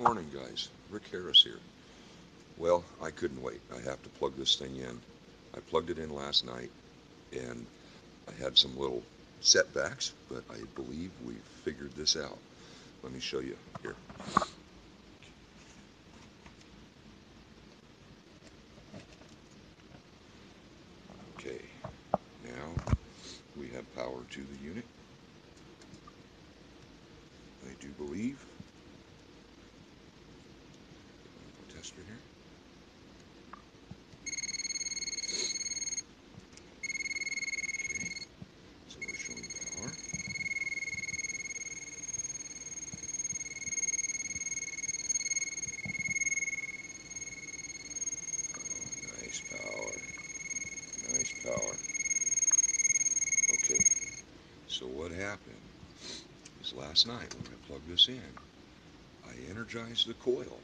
morning, guys. Rick Harris here. Well, I couldn't wait. I have to plug this thing in. I plugged it in last night, and I had some little setbacks, but I believe we figured this out. Let me show you here. Okay, now we have power to the unit. I do believe. Tester here. Okay, so we're showing power. Oh, nice power. Nice power. Okay, so what happened is last night when I plugged this in, I energized the coil,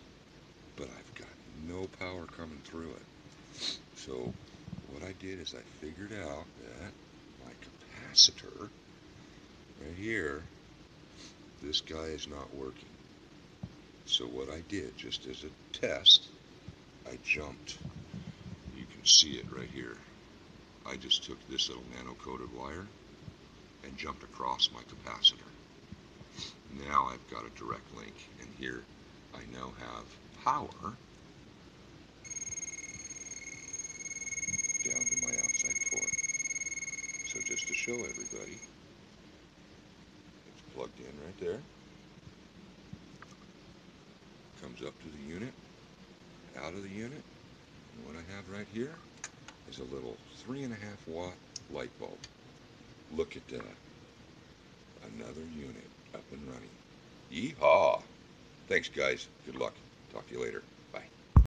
but I've got no power coming through it. So what I did is I figured out that my capacitor right here, this guy is not working. So what I did, just as a test, I jumped. You can see it right here. I just took this little nano-coated wire and jumped across my capacitor. Now I've got a direct link, and here I now have power down to my outside port. So just to show everybody, it's plugged in right there. Comes up to the unit, out of the unit, and what I have right here is a little three and a half watt light bulb. Look at that. Another unit up and running. Yeehaw! Thanks, guys. Good luck. Talk to you later.